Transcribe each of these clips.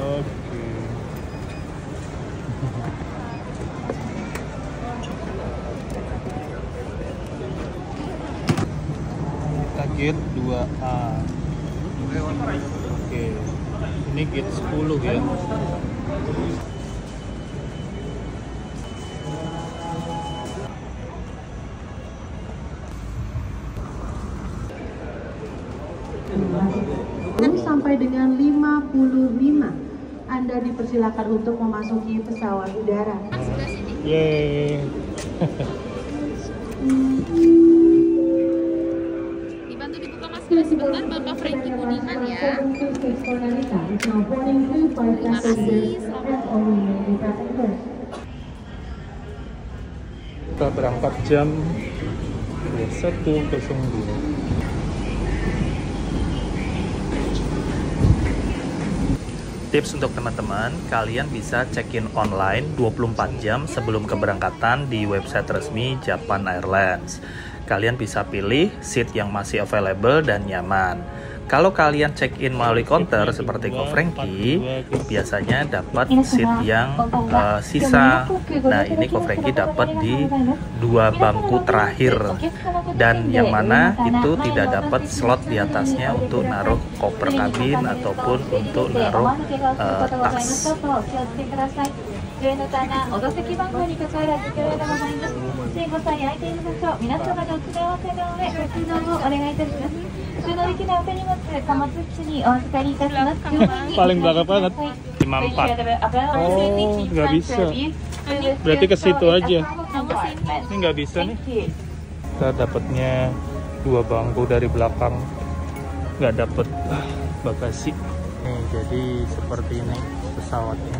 Oke. Gate 2A. Oke. Ini gate 10 ya. sampai dengan 55. Anda dipersilakan untuk memasuki pesawat udara. Yeay. Dibantu dibuka maskernya sebentar, Bapak Frankie Kuningan ya. Kita berangkat jam 21.02. Tips untuk teman-teman, kalian bisa check-in online 24 jam sebelum keberangkatan di website resmi Japan Airlines. Kalian bisa pilih seat yang masih available dan nyaman. Kalau kalian check-in melalui counter seperti Go Frankie, biasanya dapat seat yang uh, sisa. Nah, ini Go Frankie dapat di dua bangku terakhir. Dan yang mana itu tidak dapat slot di atasnya untuk naruh koper kabin ataupun untuk naruh uh, tas. 上の棚、お座席番号に関わらずいくらでございます。前後さん空いている場所、皆様でお詰め合わせの上、ご注文をお願いいたします。収納できないお手荷物、貨物室にお預かりいたします。 Paling belakang banget. 54. Oh, nggak bisa. Berarti ke situ aja. Ini nggak bisa nih. Kita dapatnya dua bangku dari belakang. Nggak dapet ah, bagasi. Nih, jadi seperti ini pesawatnya.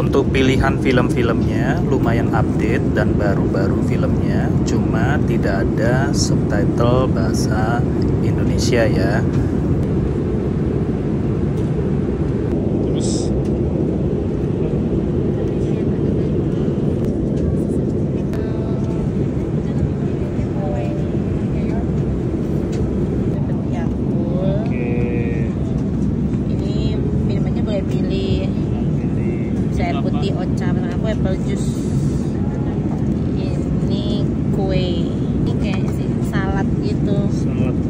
Untuk pilihan film-filmnya lumayan update dan baru-baru filmnya, cuma tidak ada subtitle bahasa Indonesia ya. Terus Oke, Ini minumannya boleh pilih. pilih Ocha, pesan aku apple juice. Ini kue. Ini kayak sih salad gitu. Salad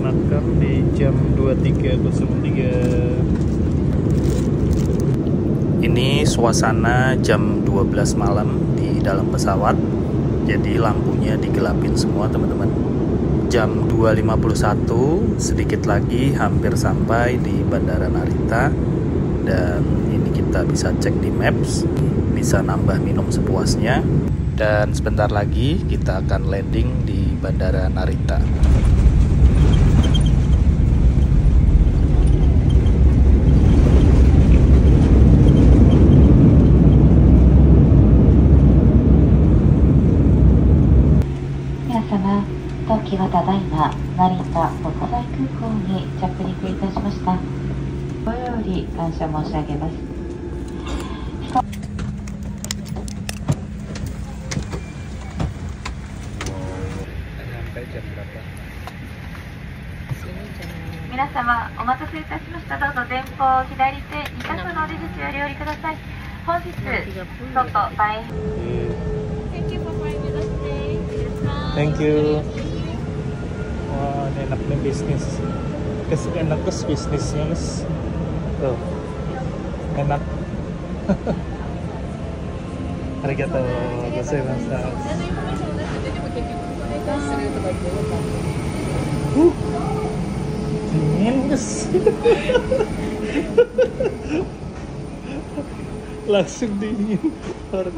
Makan di jam 23.03. Ini suasana jam 12 malam di dalam pesawat. Jadi lampunya digelapin semua, teman-teman. Jam 2.51 sedikit lagi hampir sampai di Bandara Narita dan ini kita bisa cek di Maps, bisa nambah minum sepuasnya dan sebentar lagi kita akan landing di Bandara Narita. 機はただいま成田国際空港に着陸いたしました。ごより感謝申し上げます。皆様お待たせいたしました。どうぞ前方左手2の出口ください。本日外 Thank you. enak nih bisnis. Kes enak kes bisnisnya kes tuh. Enak. Arigato gozaimasu. Uh, dingin guys. Langsung dingin. Keluar